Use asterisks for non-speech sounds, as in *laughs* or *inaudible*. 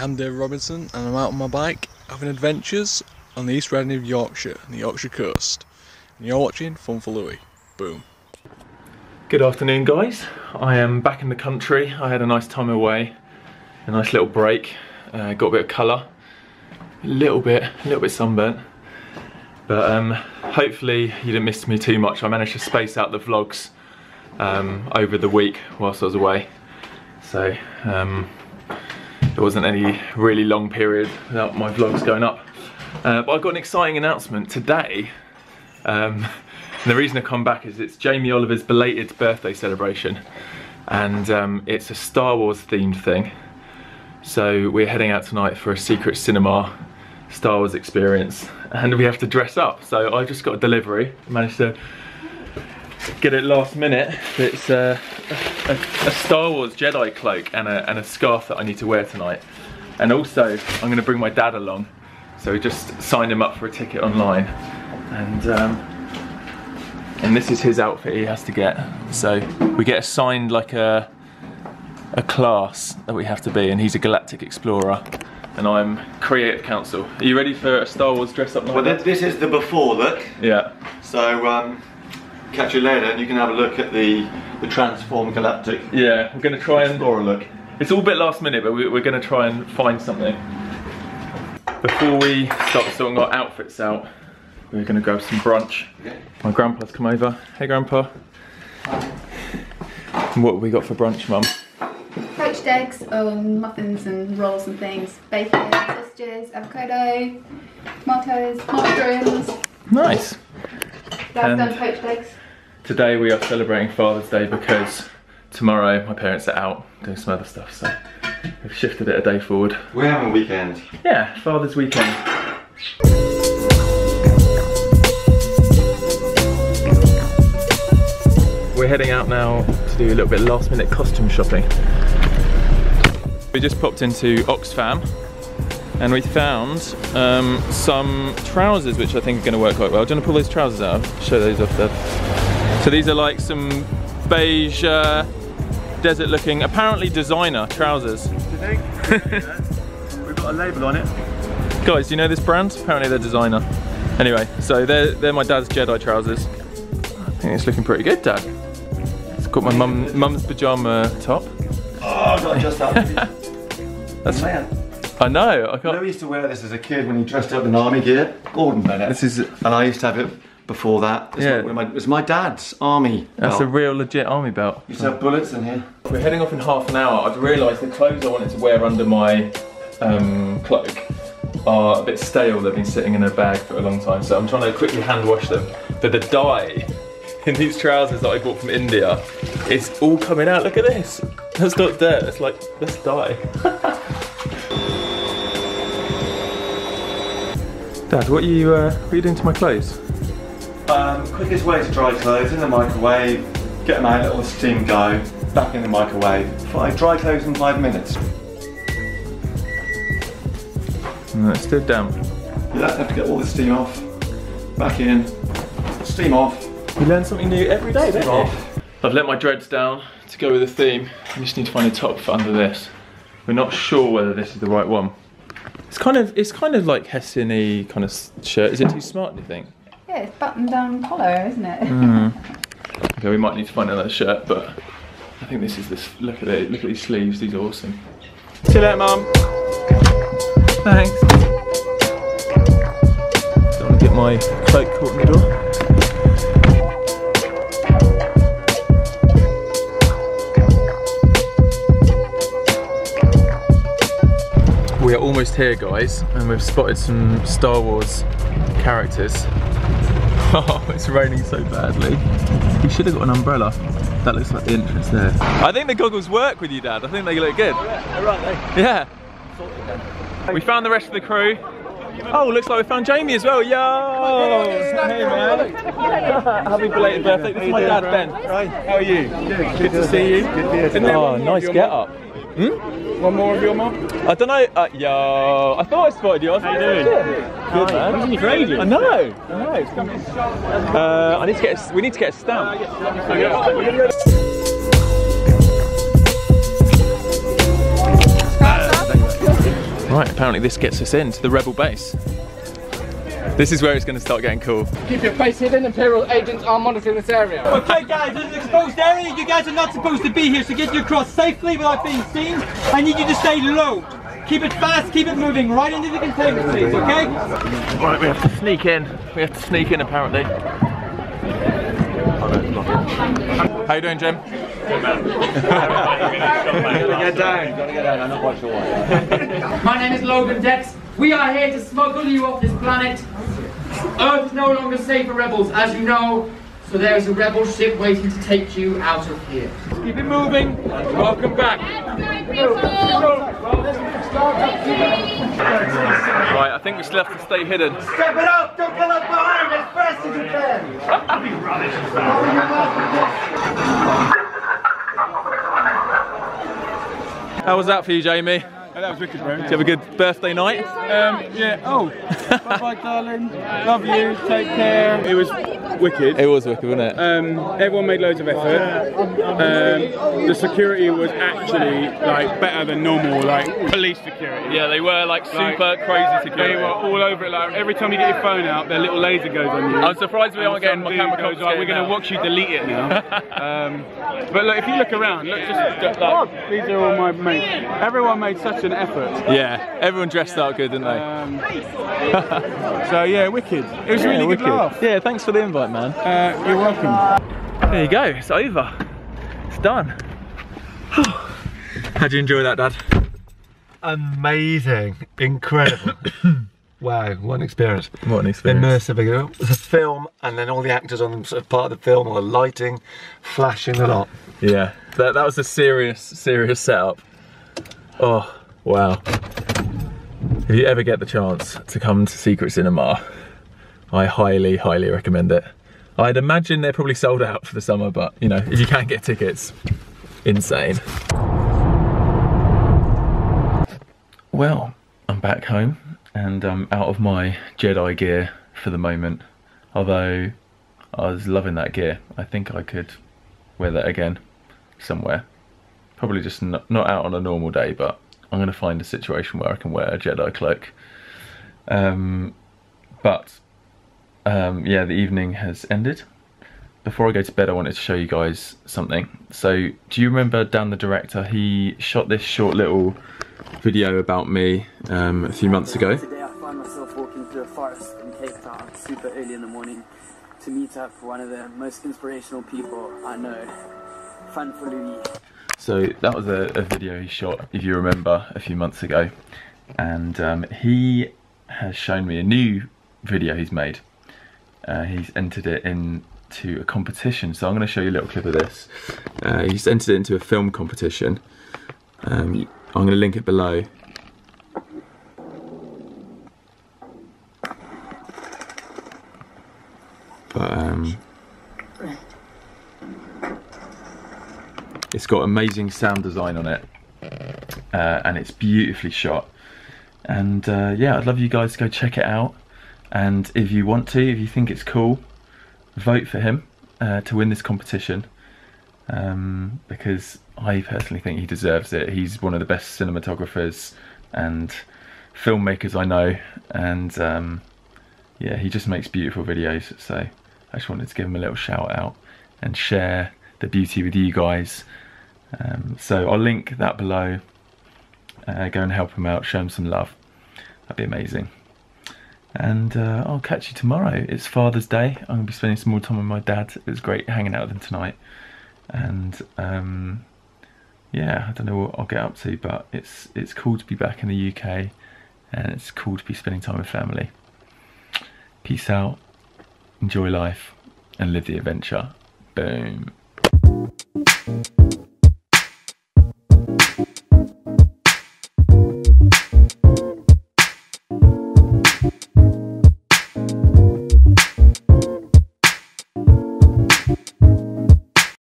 I'm Dave Robinson and I'm out on my bike having adventures on the East Riding of Yorkshire and the Yorkshire coast. And you're watching Fun for Louis. Boom. Good afternoon guys. I am back in the country. I had a nice time away, a nice little break. Uh, got a bit of colour, a little bit, a little bit sunburnt. But um, hopefully you didn't miss me too much. I managed to space out the vlogs um, over the week whilst I was away. So um, there wasn't any really long period without my vlogs going up. Uh, but I've got an exciting announcement today. Um, *laughs* the reason I come back is it's Jamie Oliver's belated birthday celebration. And um, it's a Star Wars themed thing. So we're heading out tonight for a secret cinema Star Wars experience. And we have to dress up. So I just got a delivery. I managed to get it last minute. It's uh, a, a, Star Wars Jedi cloak and a, and a scarf that I need to wear tonight. And also, I'm gonna bring my dad along. So we just signed him up for a ticket online. And um, and this is his outfit he has to get. So we get assigned like a a class that we have to be, and he's a galactic explorer, and I'm creative council. Are you ready for a Star Wars dress up night? Well, this is the before look. Yeah. So um, catch you later, and you can have a look at the the transform galactic. Yeah, we're gonna try and explorer look. It's all a bit last minute, but we, are gonna try and find something. Before we start sorting our outfits out, we're gonna grab some brunch. Okay. My grandpa's come over. Hey grandpa. And what have we got for brunch, mum? Poached eggs, um, muffins and rolls and things. Bacon, sausages, avocado, tomatoes, mushrooms. Nice. Dad's done poached eggs. Today we are celebrating Father's Day because tomorrow my parents are out doing some other stuff, so we've shifted it a day forward. We're having a weekend. Yeah, Father's weekend. We're heading out now to do a little bit of last minute costume shopping. We just popped into Oxfam and we found um, some trousers which I think are going to work quite well. Do you want to pull those trousers out? Show those off there. So these are like some beige uh, desert looking, apparently designer trousers. *laughs* We've got a label on it. Guys, do you know this brand? Apparently they're designer. Anyway, so they're, they're my dad's Jedi trousers. I think it's looking pretty good, Dad. It's got my mum, mum's pyjama top. Oh, God, just that. *laughs* That's Man. I know. I can't. Lou used to wear this as a kid when he dressed up in army gear. Gordon Bennett. This is and I used to have it before that. It's Yeah. not- my, it's my dad's army. that's a real legit army belt. Used to have bullets in here. We're heading off in half an hour. I've realised the clothes I wanted to wear under my um, cloak are a bit stale. They've been sitting in a bag for a long time, so I'm trying to quickly hand wash them. But the dye in these trousers that I bought from India it's all coming out. Look at this. That's not dirt. It's like that's dye. *laughs* Dad, what are you uh, what are you doing to my clothes? Quickest way to dry clothes in the microwave. Get them out, let all the steam go. Back in the microwave. Five dry clothes in five minutes. No, it's still damp. You don't have to get all the steam off. Back in. Steam off. You learn something new every day, don't you? I've let my dreads down to go with the theme. I just need to find a top for under this. We're not sure whether this is the right one. It's kind of it's kind of like Hessian-y kind of shirt. Is it too smart, do you think? Yeah, it's button down collar, isn't it? Mm-hmm. *laughs* Okay, we might need to find another shirt, but I think this is this. Look at it. Look at these sleeves. These are awesome. See you later, Mum. Thanks. Don't want to get my cloak caught in the door. We are almost here, guys, and we've spotted some Star Wars characters. Oh, *laughs* it's raining so badly. We should have got an umbrella. That looks like the entrance there. I think the goggles work with you, Dad. I think they look good. Right, Yeah. We found the rest of the crew. Oh, looks like we found Jamie as well. Yo! Hey, man. Happy belated birthday. This is my dad, Ben. How are you? Good to see you. Oh, nice get up. Hmm? One more of your mum? I don't know. Uh, yo, I thought I spotted you. How you doing? Good man. You. I know. I know. Uh, I need to get. A, we need to get a stamp. Right, apparently this gets us into the rebel base. This is where it's going to start getting cool. Keep your face hidden. Imperial agents are monitoring this area. Okay guys, this is an exposed area. You guys are not supposed to be here, so get you across safely without being seen. I need you to stay low. Keep it fast, keep it moving, right into the containment phase, okay? Right, we have to sneak in. We have to sneak in apparently. How you doing, Jim? *laughs* You gotta get down. I'm not watching one. My name is Logan Dex. We are here to smuggle you off this planet. Earth is no longer safe for rebels, as you know. So there is a rebel ship waiting to take you out of here. Keep it moving. Welcome back. Right, I think we still have to stay hidden. Step it up, don't come up behind as fast as you can. How was that for you, Jamie? That was wicked, bro. Did you have a good birthday night? Um, yeah. Oh, *laughs* bye bye, darling. Love you. Take care. It was wicked. It was wicked, wasn't it? Um, everyone made loads of effort. Um, the security was actually like better than normal, like police security. Yeah, they were like super Like, crazy They were all over it. Like every time you get your phone out, their little laser goes on you. I'm surprised we aren't getting my camera dude goes, "Right, We're going to watch you delete it now. *laughs* um, but look, if you look around, look, just like, these are all my mates. Everyone made such an effort. Yeah, everyone dressed up good, didn't they? Um, *laughs* so yeah, wicked. It was a really good laugh. Yeah, thanks for the invite, man. Uh, you're welcome. There you go, it's over. It's done. How'd you enjoy that, Dad? amazing, incredible. *coughs* wow, what an experience. What an experience. Immersive. It was a film, and then all the actors on sort of part of the film, all the lighting, flashing a lot. Yeah, that, that was a serious, serious setup. Oh, wow. If you ever get the chance to come to Secret Cinema, I highly, highly recommend it. I'd imagine they're probably sold out for the summer, but you know, if you can't get tickets, insane. Well, I'm back home and I'm out of my Jedi gear for the moment. Although I was loving that gear, I think I could wear that again somewhere. Probably just not, not out on a normal day, but I'm going to find a situation where I can wear a Jedi cloak. Um, but um, yeah, the evening has ended. Before I go to bed, I wanted to show you guys something. So, do you remember Dan, the director? He shot this short little video about me um, a few months ago. Today I find myself walking through a forest in Cape Town super early in the morning to meet up with one of the most inspirational people I know, Fan Louis. So that was a, a video he shot, if you remember, a few months ago, and um, he has shown me a new video he's made. Uh, he's entered it into a competition, so I'm going to show you a little clip of this. Uh, he's entered it into a film competition. Um, I'm going to link it below. But um, It's got amazing sound design on it, uh, and it's beautifully shot. And uh, yeah, I'd love you guys to go check it out. And if you want to, if you think it's cool, vote for him uh, to win this competition. Um, because I personally think he deserves it. He's one of the best cinematographers and filmmakers I know, and um, yeah, he just makes beautiful videos. So I just wanted to give him a little shout out and share the beauty with you guys. Um, so I'll link that below. Uh, go and help him out, show him some love. That'd be amazing. And uh, I'll catch you tomorrow. It's Father's Day. I'm going to be spending some more time with my dad. It was great hanging out with him tonight. And um, yeah, I don't know what I'll get up to, but it's it's cool to be back in the UK, and it's cool to be spending time with family. Peace out, enjoy life, and live the adventure. Boom.